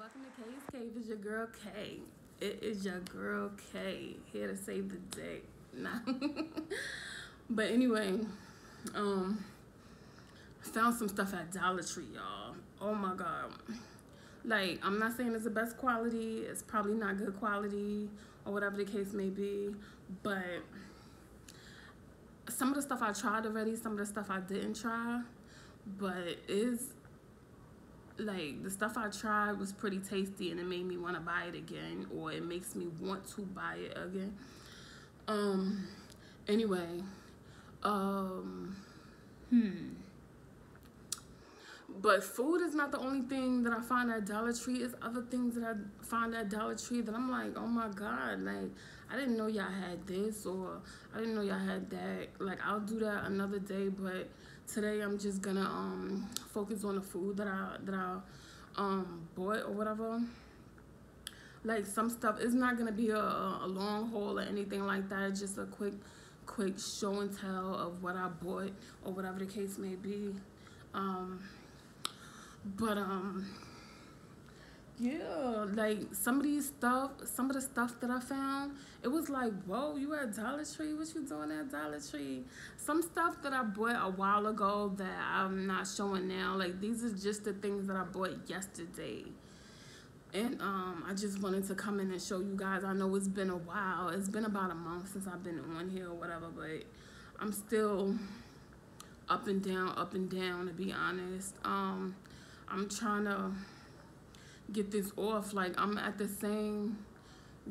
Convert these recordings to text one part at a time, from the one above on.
Welcome to Kay's Kave. It's your girl Kay. It is your girl K. Here to save the day. Nah. but anyway, um, found some stuff at Dollar Tree, y'all. Oh my god. Like, I'm not saying it's the best quality. It's probably not good quality or whatever the case may be. But some of the stuff I tried already, some of the stuff I didn't try. But it's like the stuff I tried was pretty tasty and it made me want to buy it again or it makes me want to buy it again. Um anyway, um hmm but food is not the only thing that I find at Dollar Tree. It's other things that I find at Dollar Tree that I'm like, oh my God, like, I didn't know y'all had this or I didn't know y'all had that. Like, I'll do that another day, but today I'm just gonna um, focus on the food that I, that I um, bought or whatever. Like, some stuff, it's not gonna be a, a long haul or anything like that. Just a quick, quick show and tell of what I bought or whatever the case may be. Um, but um yeah like some of these stuff some of the stuff that i found it was like whoa you at dollar tree? What you doing at dollar tree? Some stuff that i bought a while ago that i'm not showing now like these are just the things that i bought yesterday. And um i just wanted to come in and show you guys. I know it's been a while. It's been about a month since i've been on here or whatever but i'm still up and down up and down to be honest. Um I'm trying to get this off. Like I'm at the same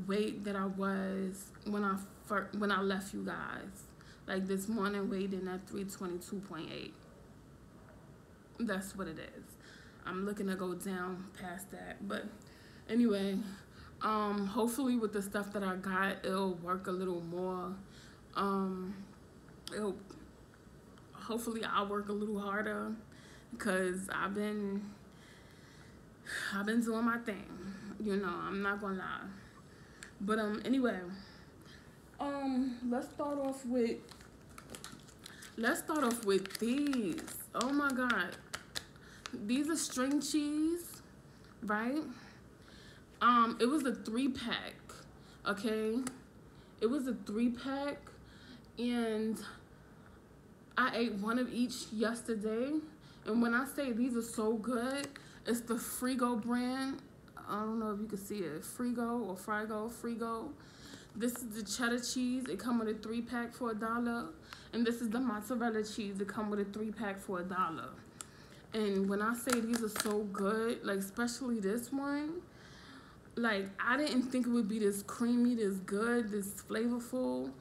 weight that I was when I first, when I left you guys. Like this morning weighing at 322.8. That's what it is. I'm looking to go down past that. But anyway, um, hopefully with the stuff that I got, it'll work a little more. Um, it'll, hopefully I'll work a little harder because I've been I've been doing my thing. You know, I'm not gonna lie. But um anyway, um let's start off with let's start off with these. Oh my god. These are string cheese, right? Um it was a 3 pack, okay? It was a 3 pack and I ate one of each yesterday and when I say these are so good, it's the Frigo brand. I don't know if you can see it. Frigo or Frigo, Frigo. This is the cheddar cheese. It come with a three pack for a dollar. And this is the mozzarella cheese. It come with a three pack for a dollar. And when I say these are so good, like especially this one, like I didn't think it would be this creamy, this good, this flavorful.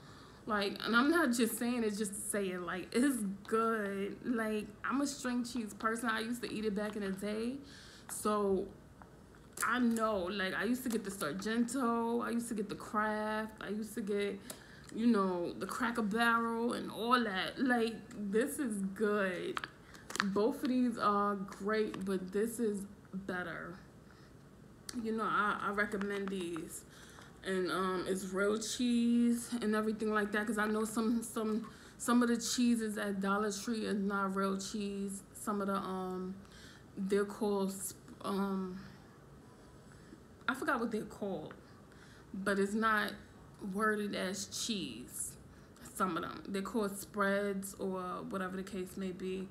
Like, and I'm not just saying it just to say it. Like, it's good. Like, I'm a string cheese person. I used to eat it back in the day. So, I know. Like, I used to get the Sargento. I used to get the Kraft. I used to get, you know, the Cracker Barrel and all that. Like, this is good. Both of these are great, but this is better. You know, I, I recommend these and um, it's real cheese and everything like that. Cause I know some some some of the cheeses at Dollar Tree is not real cheese. Some of the um, they're called um, I forgot what they're called, but it's not worded as cheese. Some of them they're called spreads or whatever the case may be.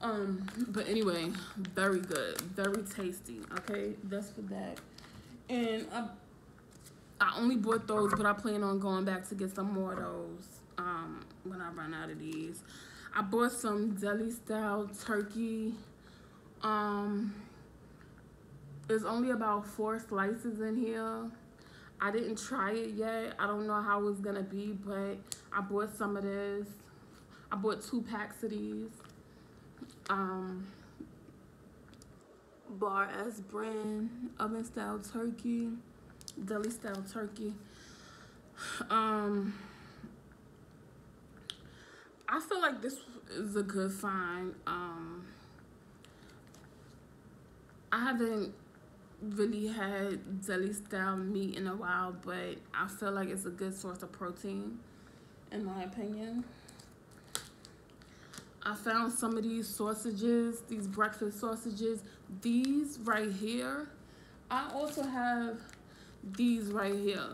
Um, but anyway, very good, very tasty. Okay, that's for that. And I I only bought those, but I plan on going back to get some more of those um, when I run out of these. I bought some deli style turkey. Um, there's only about four slices in here. I didn't try it yet. I don't know how it's gonna be, but I bought some of this. I bought two packs of these. Um, Bar S brand oven style turkey deli style turkey. Um, I feel like this is a good find. Um, I haven't really had deli style meat in a while, but I feel like it's a good source of protein, in my opinion. I found some of these sausages, these breakfast sausages. These right here I also have these right here.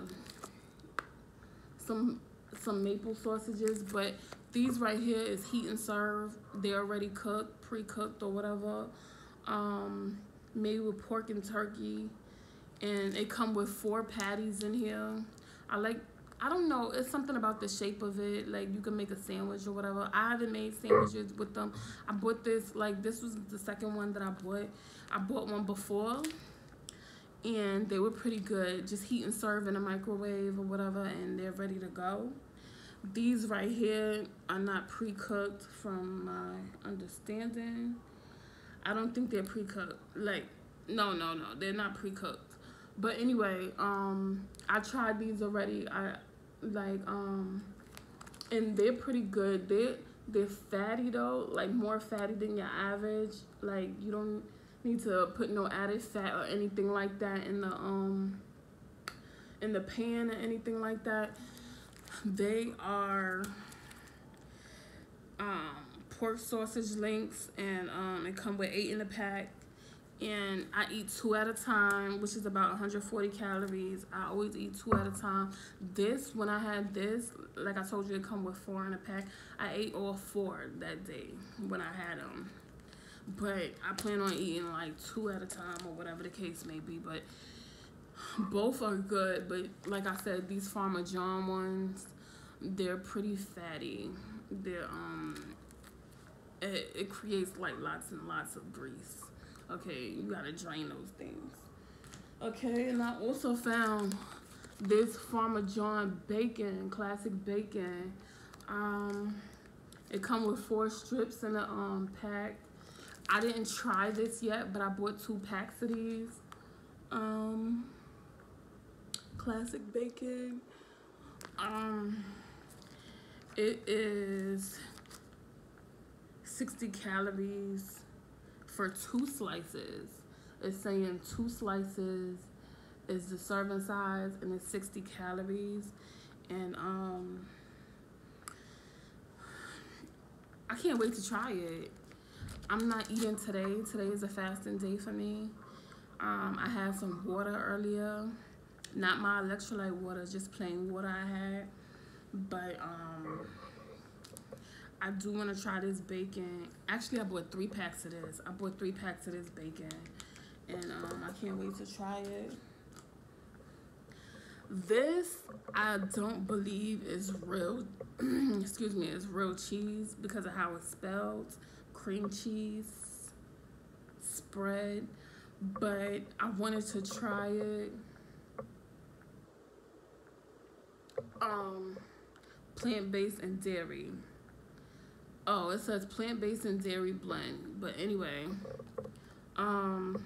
Some some maple sausages, but these right here is heat and serve. They're already cooked, pre-cooked or whatever. Um, made with pork and turkey. And it come with four patties in here. I like I don't know. It's something about the shape of it. Like you can make a sandwich or whatever. I haven't made sandwiches with them. I bought this. Like this was the second one that I bought. I bought one before, and they were pretty good. Just heat and serve in a microwave or whatever, and they're ready to go. These right here are not pre-cooked from my understanding. I don't think they're pre-cooked. Like, no, no, no. They're not pre-cooked. But anyway, um, I tried these already. I like um and they're pretty good they're they're fatty though like more fatty than your average like you don't need to put no added fat or anything like that in the um in the pan or anything like that they are um pork sausage links and um it come with eight in the pack and I eat two at a time, which is about 140 calories. I always eat two at a time. This, when I had this, like I told you, it come with four in a pack. I ate all four that day when I had them. But I plan on eating like two at a time or whatever the case may be. But both are good. But like I said, these Farmer John ones, they're pretty fatty. They're um, it, it creates like lots and lots of grease. Okay, you gotta drain those things. Okay, and I also found this Farmer John bacon, classic bacon. Um, it come with four strips in a um pack. I didn't try this yet, but I bought two packs of these. Um, classic bacon. Um, it is 60 calories for two slices. It's saying two slices is the serving size and it's 60 calories. And um, I can't wait to try it. I'm not eating today. Today is a fasting day for me. Um, I had some water earlier. Not my electrolyte water, just plain water I had. But um, I do want to try this bacon. Actually, I bought three packs of this. I bought three packs of this bacon. And um, I can't wait to try it. This, I don't believe is real, excuse me, is real cheese because of how it's spelled. Cream cheese spread. But I wanted to try it. Um, plant-based and dairy. Oh, it says plant-based and dairy blend. But anyway, um,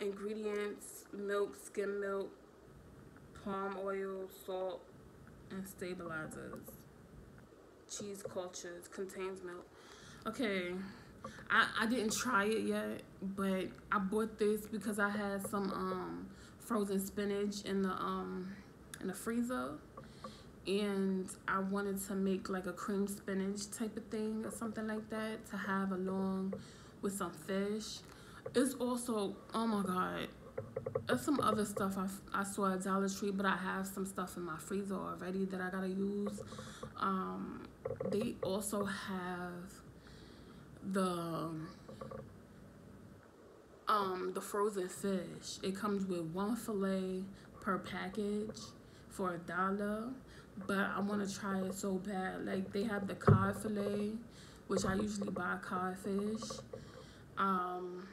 ingredients, milk, skim milk, palm oil, salt, and stabilizers. Cheese cultures, contains milk. Okay, I, I didn't try it yet, but I bought this because I had some um frozen spinach in the um in the freezer and I wanted to make like a cream spinach type of thing or something like that to have along with some fish. It's also, oh my God, there's some other stuff I, I saw at Dollar Tree, but I have some stuff in my freezer already that I gotta use. Um, they also have the um the frozen fish. It comes with one fillet per package for a dollar but I want to try it so bad. Like they have the cod fillet, which I usually buy codfish. Um,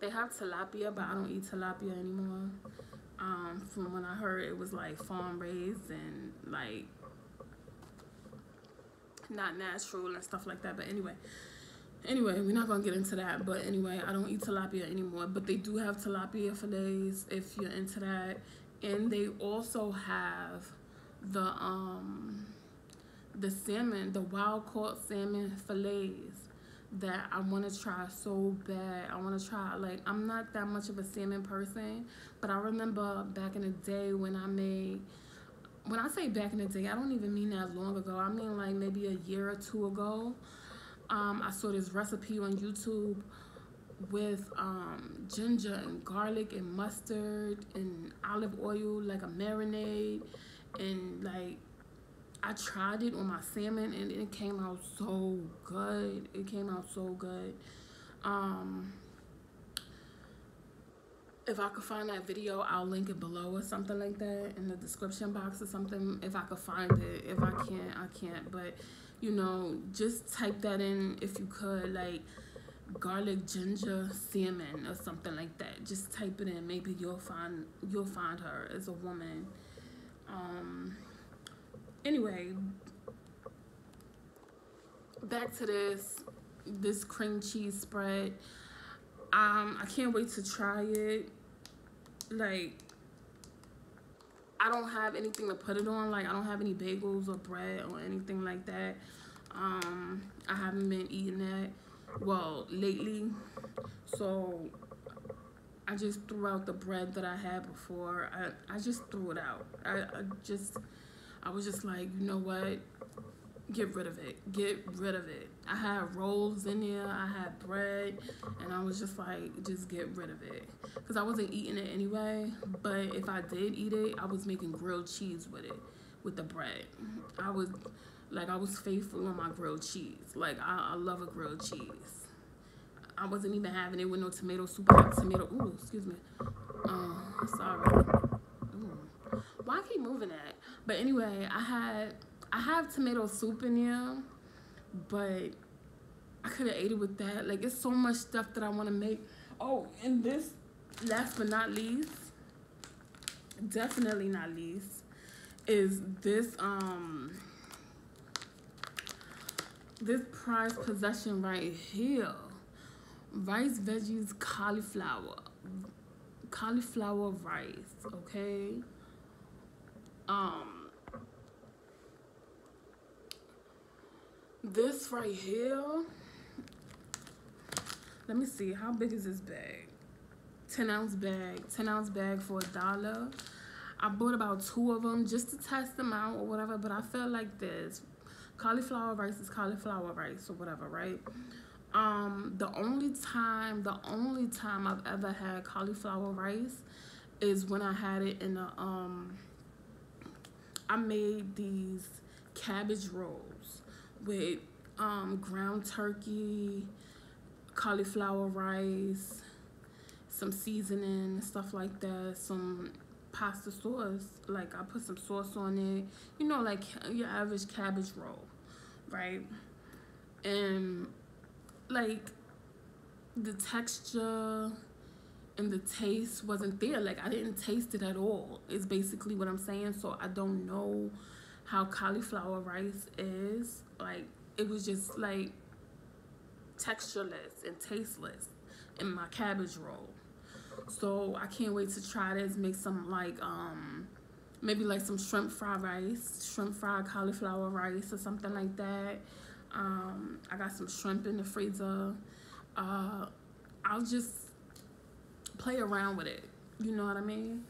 they have tilapia, but I don't eat tilapia anymore. Um, from when I heard it was like farm raised and like not natural and stuff like that. But anyway, anyway, we're not gonna get into that. But anyway, I don't eat tilapia anymore. But they do have tilapia fillets if you're into that, and they also have the um the salmon, the wild caught salmon fillets that I want to try so bad. I want to try like I'm not that much of a salmon person, but I remember back in the day when I made when I say back in the day, I don't even mean that long ago. I mean like maybe a year or two ago. Um, I saw this recipe on YouTube with um, ginger and garlic and mustard and olive oil, like a marinade, and like I tried it on my salmon and it came out so good. It came out so good. Um, if I could find that video, I'll link it below or something like that in the description box or something. If I could find it, if I can't, I can't. But you know, just type that in if you could, like garlic ginger salmon or something like that. Just type it in. Maybe you'll find you'll find her as a woman. Um. Anyway, back to this this cream cheese spread. Um, I can't wait to try it. Like, I don't have anything to put it on. Like, I don't have any bagels or bread or anything like that. Um, I haven't been eating that, well, lately. So, I just threw out the bread that I had before. I, I just threw it out. I, I just, I was just like, you know what? get rid of it. Get rid of it. I had rolls in there. I had bread. And I was just like, just get rid of it. Because I wasn't eating it anyway. But if I did eat it, I was making grilled cheese with it. With the bread. I was, like, I was faithful on my grilled cheese. Like, I, I love a grilled cheese. I wasn't even having it with no tomato soup. Had tomato, ooh, excuse me. Oh, sorry. Ooh. Why keep moving that? But anyway, I had I have tomato soup in here, but I could have ate it with that. Like, it's so much stuff that I want to make. Oh, and this, last but not least, definitely not least, is this, um, this prized possession right here. Rice, veggies, cauliflower. Cauliflower rice, okay? Um, This right here, let me see, how big is this bag? 10 ounce bag, 10 ounce bag for a dollar. I bought about two of them just to test them out or whatever, but I felt like this. Cauliflower rice is cauliflower rice or whatever, right? Um, the only time, the only time I've ever had cauliflower rice is when I had it in a, um, I made these cabbage rolls with um, ground turkey, cauliflower rice, some seasoning, stuff like that, some pasta sauce. Like I put some sauce on it, you know, like your average cabbage roll, right? And like the texture and the taste wasn't there. Like I didn't taste it at all. Is basically what I'm saying. So I don't know how cauliflower rice is. Like it was just like textureless and tasteless in my cabbage roll. So I can't wait to try this. Make some like um maybe like some shrimp fried rice, shrimp fried cauliflower rice or something like that. Um, I got some shrimp in the freezer. Uh, I'll just play around with it. You know what I mean?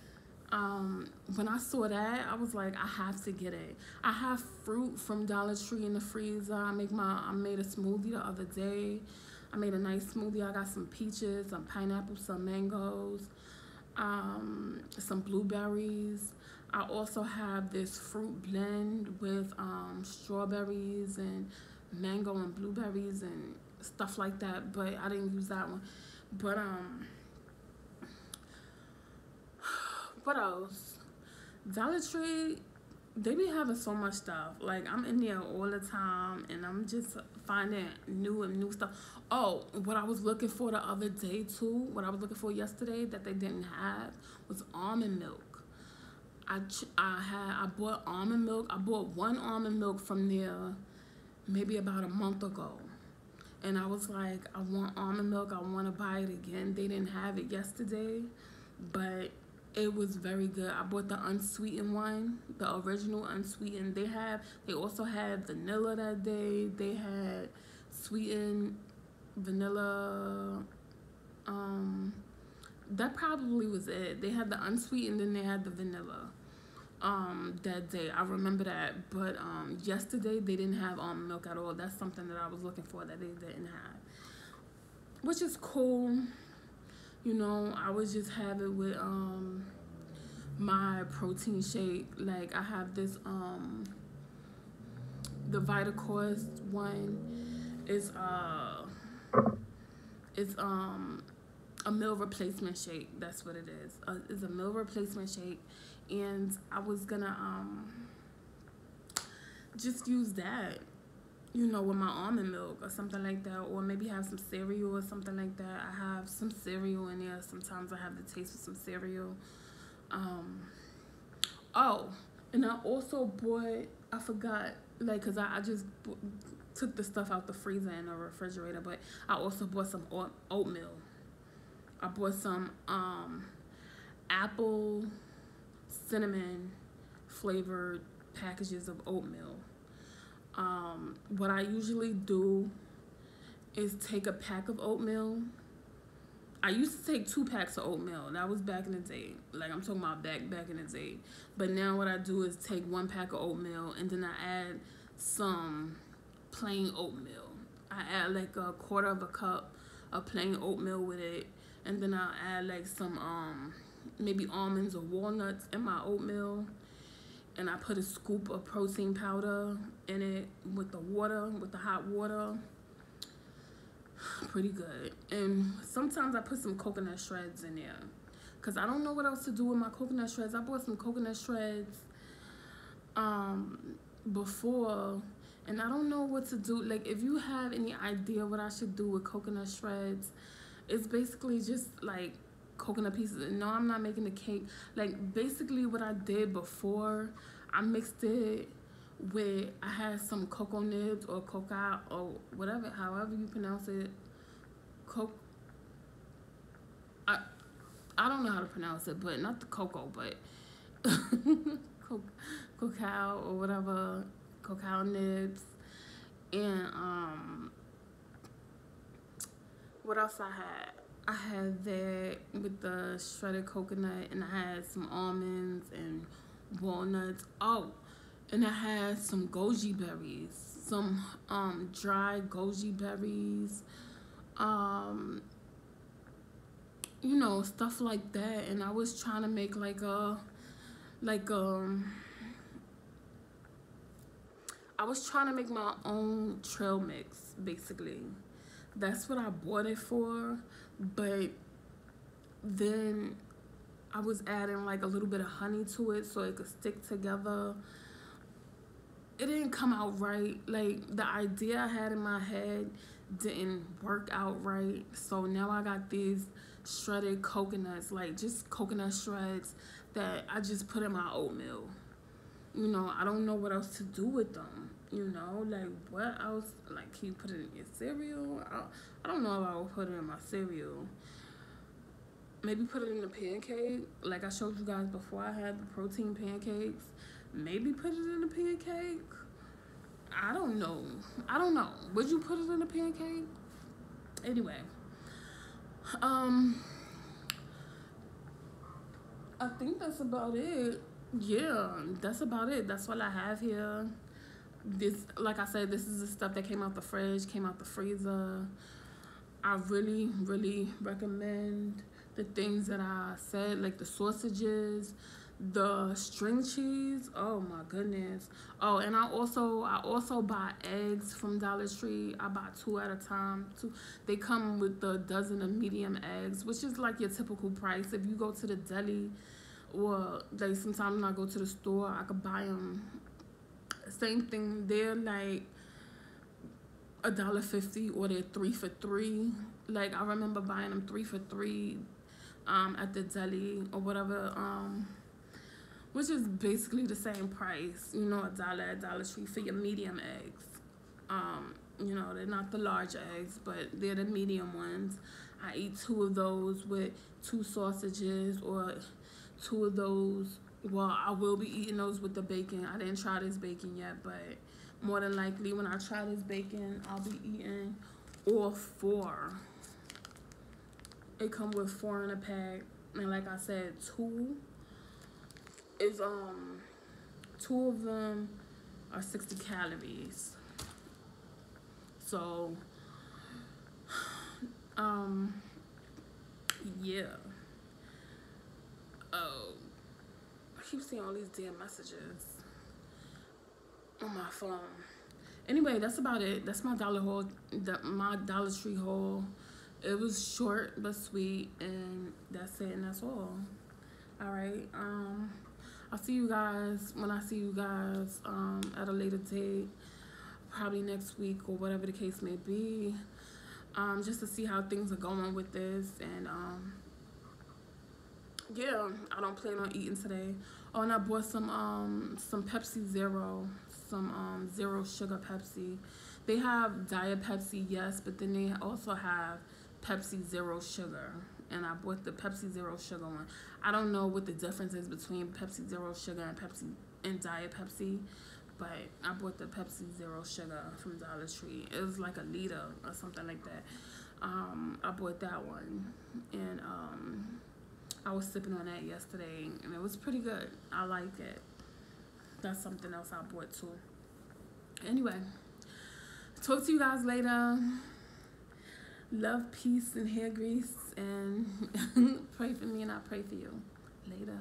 Um, when I saw that, I was like, I have to get it. I have fruit from Dollar Tree in the freezer. I make my, I made a smoothie the other day. I made a nice smoothie. I got some peaches, some pineapples, some mangoes, um, some blueberries. I also have this fruit blend with um, strawberries and mango and blueberries and stuff like that. But I didn't use that one. But um what else? Dollar Tree, they be having so much stuff. Like I'm in there all the time, and I'm just finding new and new stuff. Oh, what I was looking for the other day too, what I was looking for yesterday that they didn't have was almond milk. I I had I bought almond milk. I bought one almond milk from there, maybe about a month ago. And I was like, I want almond milk. I want to buy it again. They didn't have it yesterday, but it was very good. I bought the unsweetened one, the original unsweetened. They have, they also had vanilla that day. They had sweetened vanilla. Um, that probably was it. They had the unsweetened and they had the vanilla. Um, that day, I remember that. But um, yesterday they didn't have almond milk at all. That's something that I was looking for that they didn't have. which is cool. You know, I would just have it with um my protein shake. Like I have this um the Vitacourse one is uh it's um a meal replacement shake. That's what it is. Uh, it's a meal replacement shake, and I was gonna um just use that, you know, with my almond milk or something like that, or maybe have some cereal or something like that. I have some cereal in there. Sometimes I have the taste of some cereal. Um, oh, and I also bought. I forgot, like, cause I, I just took the stuff out the freezer and the refrigerator, but I also bought some oatmeal. I bought some um, apple cinnamon flavored packages of oatmeal. Um, what I usually do is take a pack of oatmeal. I used to take two packs of oatmeal. That was back in the day. Like I'm talking about back back in the day. But now what I do is take one pack of oatmeal and then I add some plain oatmeal. I add like a quarter of a cup of plain oatmeal with it and then I'll add like some um maybe almonds or walnuts in my oatmeal and I put a scoop of protein powder in it with the water with the hot water. Pretty good. And sometimes I put some coconut shreds in there because I don't know what else to do with my coconut shreds. I bought some coconut shreds um before and I don't know what to do. Like if you have any idea what I should do with coconut shreds it's basically just like coconut pieces. No, I'm not making the cake. Like basically what I did before, I mixed it with, I had some cocoa nibs or coca or whatever, however you pronounce it. Coke. I, I don't know how to pronounce it, but not the cocoa, but cacao or whatever, cacao nibs. And um, what else I had? I had that with the shredded coconut, and I had some almonds and walnuts. Oh, and I had some goji berries, some um dry goji berries, um, you know, stuff like that. And I was trying to make like a, like um. I was trying to make my own trail mix, basically that's what I bought it for. But then I was adding like a little bit of honey to it so it could stick together. It didn't come out right. Like the idea I had in my head didn't work out right. So now I got these shredded coconuts, like just coconut shreds that I just put in my oatmeal. You know, I don't know what else to do with them. You know, like what else? Like, can you put it in your cereal? I, I don't know if I would put it in my cereal. Maybe put it in a pancake. Like I showed you guys before, I had the protein pancakes. Maybe put it in a pancake. I don't know. I don't know. Would you put it in a pancake? Anyway, um, I think that's about it. Yeah, that's about it. That's all I have here this like I said, this is the stuff that came out the fridge, came out the freezer. I really, really recommend the things that I said, like the sausages, the string cheese. Oh my goodness. Oh, and I also I also buy eggs from Dollar Tree. I buy two at a time. Two. They come with the dozen of medium eggs, which is like your typical price. If you go to the deli, or like sometimes I go to the store, I could buy them same thing. They're like a dollar fifty or they're three for three. Like I remember buying them three for three um, at the deli or whatever. Um, which is basically the same price, you know, a dollar a Dollar Tree for your medium eggs. Um, you know, they're not the large eggs, but they're the medium ones. I eat two of those with two sausages or two of those well, I will be eating those with the bacon. I didn't try this bacon yet, but more than likely when I try this bacon, I'll be eating all four. It come with four in a pack. And like I said, two is, um, two of them are 60 calories. So, Um, yeah. Oh, keep seeing all these damn messages on my phone. Anyway, that's about it. That's my dollar haul, my Dollar Tree haul. It was short but sweet, and that's it, and that's all. All right. Um, I'll see you guys when I see you guys um, at a later date, probably next week or whatever the case may be. Um, just to see how things are going with this, and um, yeah, I don't plan on eating today. Oh, and I bought some um some Pepsi Zero, some um zero sugar Pepsi. They have Diet Pepsi, yes, but then they also have Pepsi Zero Sugar. And I bought the Pepsi Zero Sugar one. I don't know what the difference is between Pepsi Zero Sugar and Pepsi and Diet Pepsi, but I bought the Pepsi Zero Sugar from Dollar Tree. It was like a liter or something like that. Um, I bought that one, and um, I was sipping on that yesterday, and it was pretty good. I like it. That's something else I bought too. Anyway, talk to you guys later. Love, peace, and hair grease, and pray for me, and I pray for you. Later.